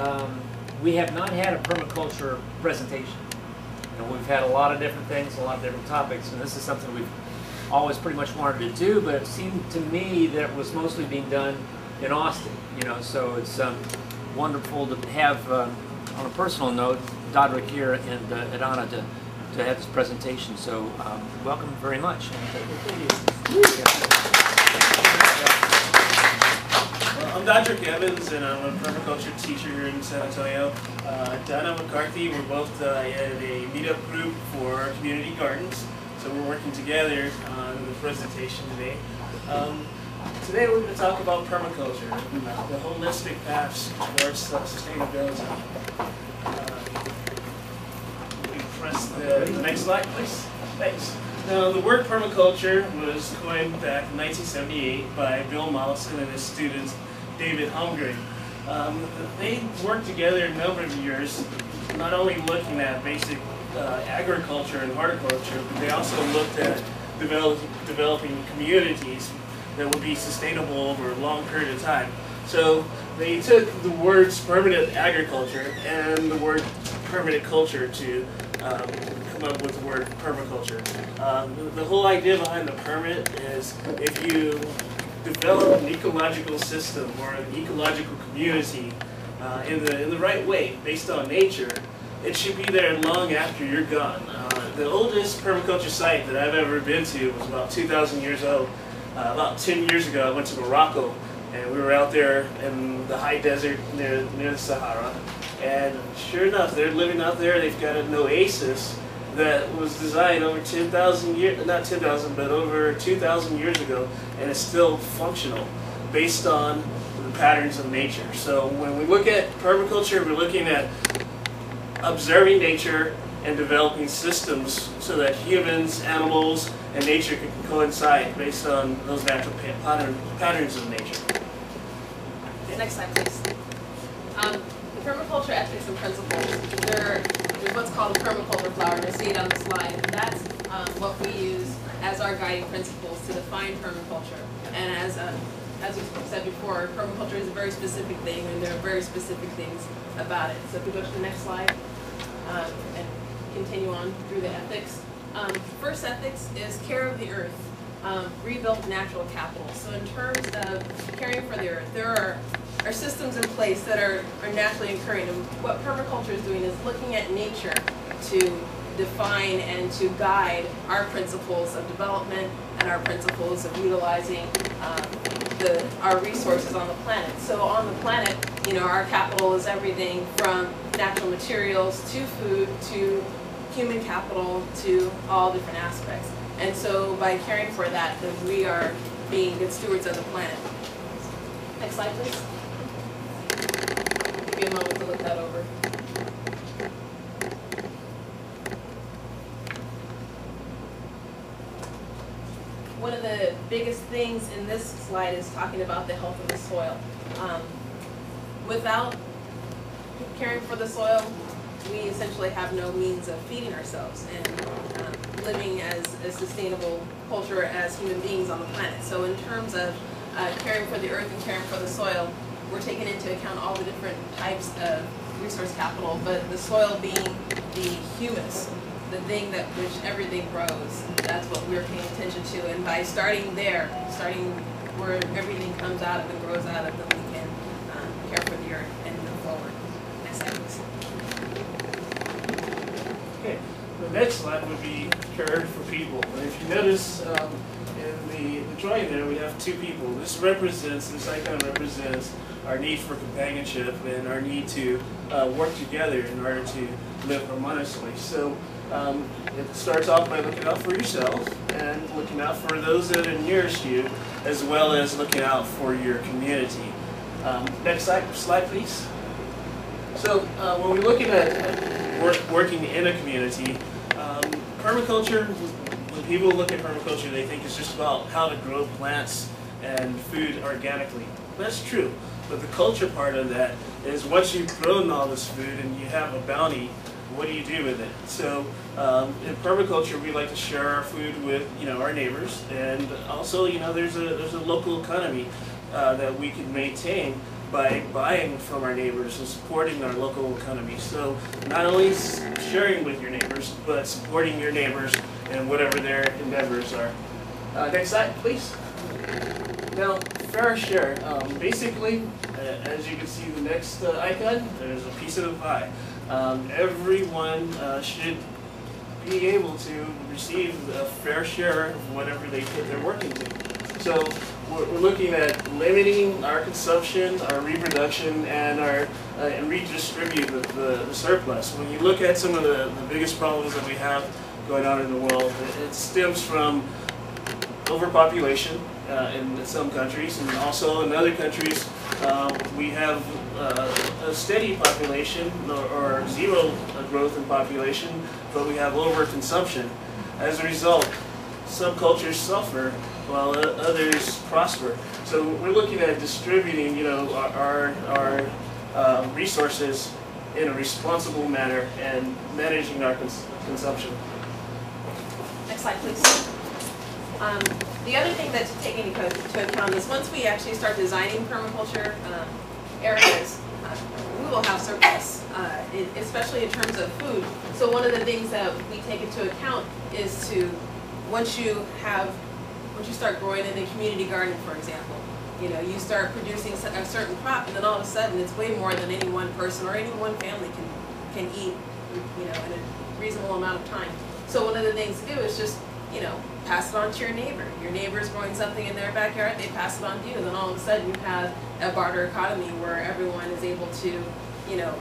um, we have not had a permaculture presentation. You know, we've had a lot of different things, a lot of different topics, and this is something we've always pretty much wanted to do, but it seemed to me that it was mostly being done in Austin, you know, so it's um, wonderful to have, um, on a personal note, Dodrick here and uh, Adhana to, to have this presentation, so um, welcome very much. I'm Dodrick Evans, and I'm a permaculture teacher here in San Antonio. Uh, Donna McCarthy, we're both uh, in a meetup group for community gardens, so we're working together on the presentation today. Um, today we're going to talk about permaculture, the holistic paths towards uh, sustainability. Uh, we press the, the next slide, please. Thanks. Now, the word permaculture was coined back in 1978 by Bill Mollison and his students, David Holmgren. Um, they worked together a number of years, not only looking at basic uh, agriculture and horticulture, but they also looked at develop, developing communities that would be sustainable over a long period of time. So they took the words permanent agriculture and the word permanent culture to um, come up with the word permaculture. Um, the whole idea behind the permit is if you develop an ecological system or an ecological community uh, in the in the right way, based on nature, it should be there long after you're gone. Uh, the oldest permaculture site that I've ever been to was about 2,000 years old. Uh, about 10 years ago, I went to Morocco, and we were out there in the high desert near near the Sahara. And sure enough, they're living out there. They've got an oasis that was designed over 10,000 years, not 10,000, but over 2,000 years ago, and is still functional based on the patterns of nature. So when we look at permaculture, we're looking at observing nature and developing systems so that humans, animals, and nature can coincide based on those natural pattern, patterns of nature. Next slide, please. Um, the permaculture ethics and principles, there, there's what's called a permaculture see it on the slide. And That's um, what we use as our guiding principles to define permaculture. And as a, as we said before, permaculture is a very specific thing, and there are very specific things about it. So if we go to the next slide, um, and continue on through the ethics. Um, first ethics is care of the earth, um, rebuilt natural capital. So in terms of caring for the earth, there are, are systems in place that are, are naturally occurring. And what permaculture is doing is looking at nature to define and to guide our principles of development and our principles of utilizing um, the, our resources on the planet. So on the planet, you know, our capital is everything from natural materials to food to human capital to all different aspects. And so by caring for that, then we are being good stewards of the planet. Next slide, please. Give you a moment to look that over. One of the biggest things in this slide is talking about the health of the soil. Um, without caring for the soil, we essentially have no means of feeding ourselves and um, living as a sustainable culture as human beings on the planet. So in terms of uh, caring for the earth and caring for the soil, we're taking into account all the different types of resource capital, but the soil being the humus, the thing that which everything grows. That's what we're paying attention to. And by starting there, starting where everything comes out of and grows out of, then we can um, care for the earth and move forward. Next slide. Okay, the next slide would be care for people. And if you notice um, in the, the drawing there, we have two people. This represents, this icon represents our need for companionship and our need to uh, work together in order to live harmoniously. So um, it starts off by looking out for yourself and looking out for those that are nearest you, as well as looking out for your community. Um, next slide, slide please. So uh, when we're looking at work, working in a community, um, permaculture, when people look at permaculture, they think it's just about how to grow plants and food organically. That's true, but the culture part of that is once you've grown all this food and you have a bounty, what do you do with it? So um, in permaculture, we like to share our food with you know our neighbors, and also you know there's a there's a local economy uh, that we can maintain by buying from our neighbors and supporting our local economy. So not only sharing with your neighbors, but supporting your neighbors and whatever their endeavors are. Uh, next slide, please. Now, fair share. Um, basically, uh, as you can see, the next uh, icon, there's a piece of the pie. Um, everyone uh, should be able to receive a fair share of whatever they put their work into. So we're, we're looking at limiting our consumption, our reproduction, and our uh, and redistribute the, the, the surplus. When you look at some of the, the biggest problems that we have going on in the world, it, it stems from overpopulation uh, in some countries, and also in other countries, uh, we have uh, a steady population or, or zero uh, growth in population, but we have overconsumption. As a result, some cultures suffer while others prosper. So we're looking at distributing, you know, our our, uh, resources in a responsible manner and managing our cons- consumption. Next slide, please. Um, the other thing that to take into account is once we actually start designing permaculture um, areas, uh, we will have surplus, uh, especially in terms of food. So one of the things that we take into account is to, once you have, once you start growing in a community garden, for example, you know, you start producing a certain crop, and then all of a sudden, it's way more than any one person or any one family can, can eat, you know, in a reasonable amount of time. So one of the things to do is just, you know, pass it on to your neighbor. Your neighbor's growing something in their backyard, they pass it on to you, and then all of a sudden you have a barter economy where everyone is able to, you know,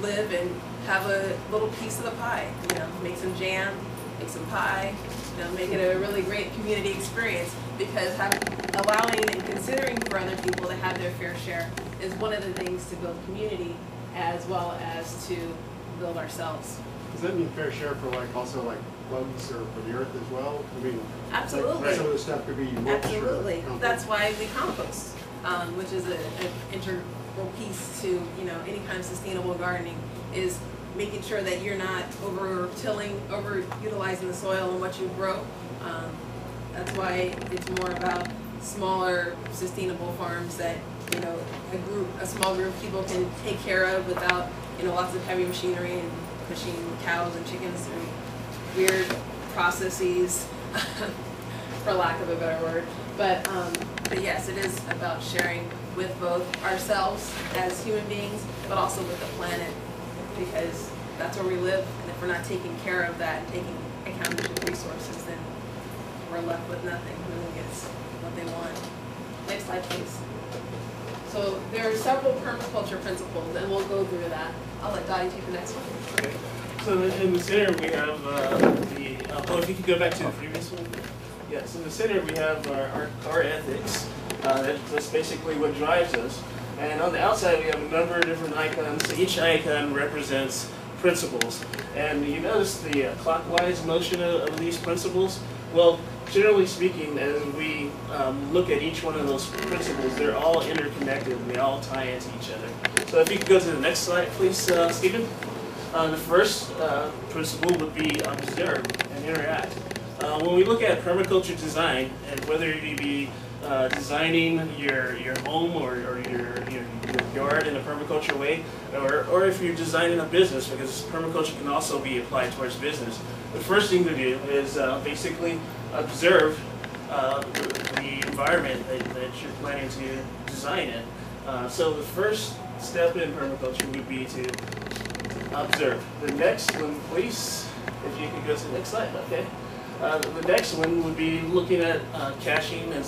live and have a little piece of the pie, you know, make some jam, make some pie, you know, make it a really great community experience because have, allowing and considering for other people to have their fair share is one of the things to build community as well as to build ourselves. Does that mean fair share for like also like bugs or for the earth as well? I mean, like Absolutely. some of the stuff could be mulch Absolutely. That's why we compost, um, which is an integral piece to, you know, any kind of sustainable gardening, is making sure that you're not over tilling, over utilizing the soil and what you grow. Um, that's why it's more about smaller sustainable farms that, you know, a group, a small group of people can take care of without, you know, lots of heavy machinery and pushing cows and chickens through weird processes, for lack of a better word. But, um, but yes, it is about sharing with both ourselves as human beings, but also with the planet, because that's where we live, and if we're not taking care of that, and taking account of the resources, then we're left with nothing, no one gets what they want. Next slide, please. So there are several permaculture principles, and we'll go through that. I'll let Dottie take the next one. Okay. So in the center, we have uh, the, uh, oh, if you could go back to the previous one. Yes, in the center, we have our, our core ethics. Uh, that- That's basically what drives us. And on the outside, we have a number of different icons. Each icon represents principles. And you notice the uh, clockwise motion of of these principles? Well, generally speaking, as we um, look at each one of those principles, they're all interconnected and they all tie into each other. So if you could go to the next slide, please, uh, Stephen. Uh, the first uh, principle would be observe and interact. Uh, when we look at permaculture design, and whether you be designing your, your home or, or your, your, your yard in a permaculture way, or, or if you're designing a business, because permaculture can also be applied towards business, the first thing to do is basically observe uh, the, the environment that, that you're planning to design in. Uh, so the first step in permaculture would be to observe. The next one, please, if you could go to the next slide, okay. Uh, the next one would be looking at uh, caching and